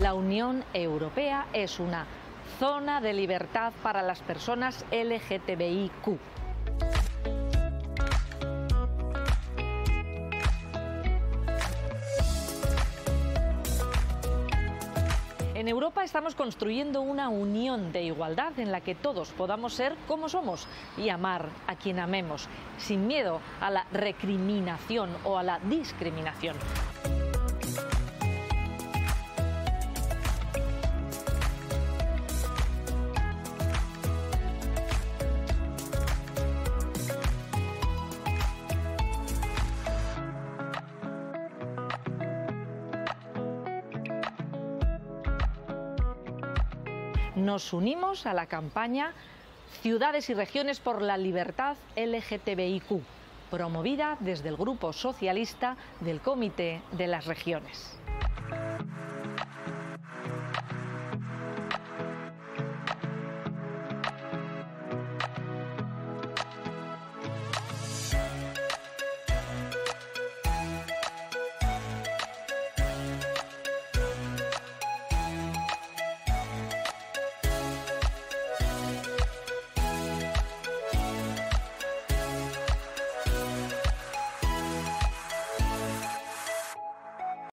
La Unión Europea es una zona de libertad para las personas LGTBIQ. En Europa estamos construyendo una unión de igualdad en la que todos podamos ser como somos y amar a quien amemos, sin miedo a la recriminación o a la discriminación. nos unimos a la campaña Ciudades y Regiones por la Libertad LGTBIQ, promovida desde el Grupo Socialista del Comité de las Regiones.